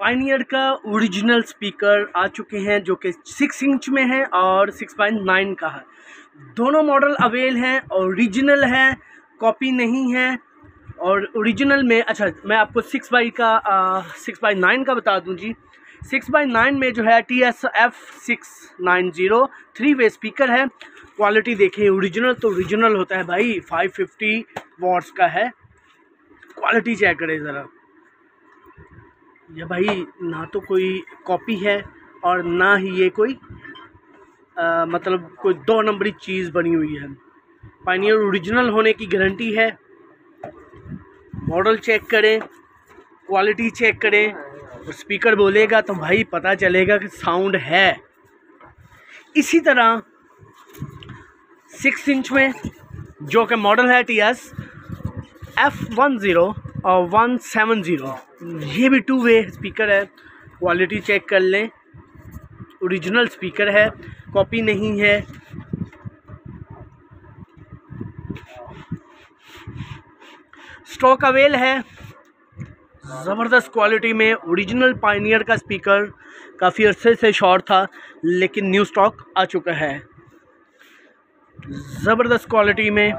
Pioneer का original speaker आ चुके हैं, जो कि सिक्स इंच में है और सिक्स पॉइंट नाइन का है। दोनों मॉडल अवेल हैं ओरिजिनल है कॉपी नहीं है, और ओरिजिनल में अच्छा मैं आपको सिक्स बाई का सिक्स बाई नाइन का बता दूँ जी। सिक्स बाई नाइन में जो है T S F six nine zero three way speaker है। क्वालिटी देखें ओरिजिनल तो ओरिजिनल होता है भाई फाइव फिफ्टी वॉट्स का है। क्वालिटी चेक करें ज़रा। ये भाई ना तो कोई कॉपी है और ना ही ये कोई आ, मतलब कोई दो नंबरी चीज़ बनी हुई है। पाइनियर ओरिजिनल होने की गारंटी है। मॉडल चेक करें क्वालिटी चेक करें और स्पीकर बोलेगा तो भाई पता चलेगा कि साउंड है। इसी तरह सिक्स इंच में जो कि मॉडल है T S F one zero और वन सेवन ज़ीरो ये भी टू वे स्पीकर है। क्वालिटी चेक कर लें। ओरिजिनल स्पीकर है। कॉपी नहीं है। स्टॉक अवेल है। ज़बरदस्त क्वालिटी में ओरिजिनल पाइनियर का स्पीकर काफ़ी अरसे से शॉर्ट था, लेकिन न्यू स्टॉक आ चुका है। ज़बरदस्त क्वालिटी में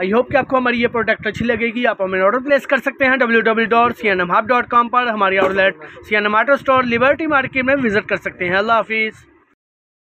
आई होप कि आपको हमारी ये प्रोडक्ट अच्छी लगेगी। आप हमें ऑर्डर प्लेस कर सकते हैं W W dot C N M dot com पर। हमारी outlet C N M auto store Liberty market में विज़िट कर सकते हैं। अल्लाह हाफिज़।